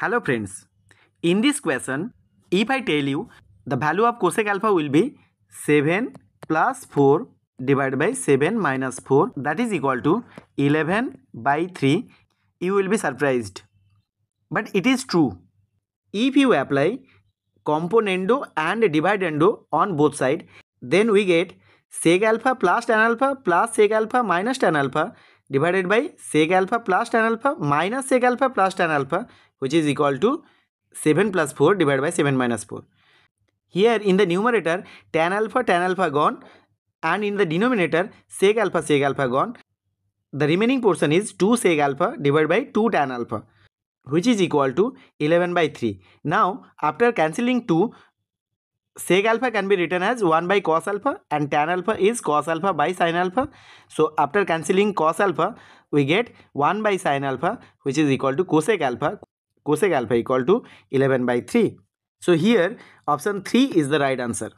Hello friends, in this question, if I tell you the value of cosec alpha will be 7 plus 4 divided by 7 minus 4 that is equal to 11 by 3, you will be surprised. But it is true. If you apply componendo and dividendo on both sides, then we get sec alpha plus tan alpha plus sec alpha minus tan alpha divided by sec alpha plus tan alpha minus sec alpha plus tan alpha which is equal to 7 plus 4 divided by 7 minus 4. Here in the numerator tan alpha tan alpha gone and in the denominator sec alpha sec alpha gone. The remaining portion is 2 sec alpha divided by 2 tan alpha which is equal to 11 by 3. Now after cancelling 2 sec alpha can be written as 1 by cos alpha and tan alpha is cos alpha by sin alpha. So after cancelling cos alpha we get 1 by sin alpha which is equal to cosec alpha cosec alpha equal to 11 by 3. So here option 3 is the right answer.